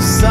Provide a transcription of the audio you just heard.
alcançar.